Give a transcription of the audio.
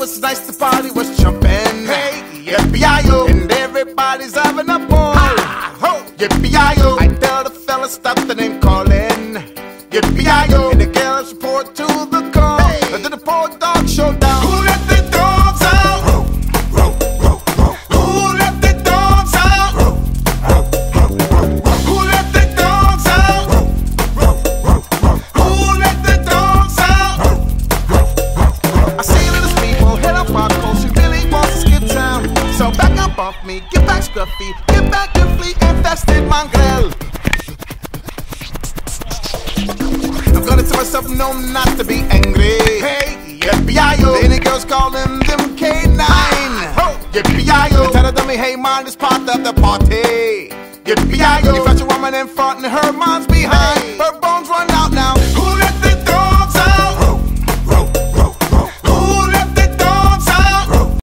was nice, the party was jumping. Hey, yippee-yi-yo. And everybody's having a ball. Ho, yippee-yi-yo. I tell the fella, stop the name calling. Yippee-yi-yo. And the girls report to the call. Hey. To the poor dog showdown. Off me, get back scruffy, get back your flea infested mongrel. I'm gonna tell myself no not to be angry. Hey, yippee-yi-yo. Any girls calling them K9. Ho, yippee-yi-yo. Tell the dummy, hey, man, it's part of the party. Yippee-yi-yo. You fetch a woman in front